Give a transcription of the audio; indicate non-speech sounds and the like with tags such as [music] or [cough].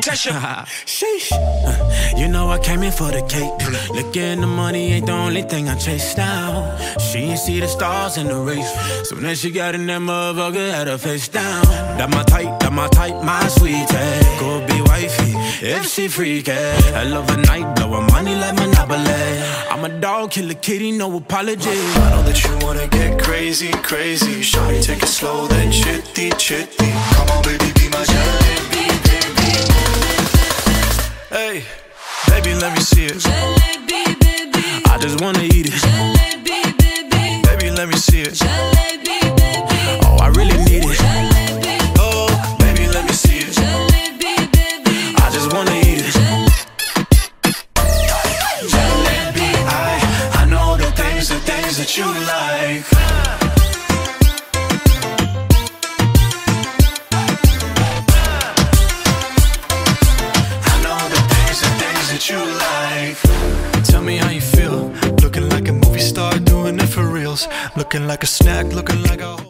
pressure. [laughs] Sheesh. Uh, you know I came in for the cake. Looking the money ain't the only thing I chase now. She ain't see the stars in the race. So then she got in that motherfucker, had her face down. That my type, that my type, my sweetie. Could be wifey if she freaky. I love a night, blow her money like Monopoly. I'm a dog, kill a kitty, no apology. I know that you wanna get crazy, crazy. Shawty, take it slow, then chitty, chitty. Come baby, let me see it. Jalebi, baby. I just wanna eat it. Jalebi, baby. Baby, let me see it. Jalebi, baby. Oh, I really need it. Jalebi, Oh, baby, let me see it. jalebi, baby. I just wanna eat it. Jalebi, I, I know the things, the things that you like. That you like. Tell me how you feel. Looking like a movie star, doing it for reals. Looking like a snack, looking like a.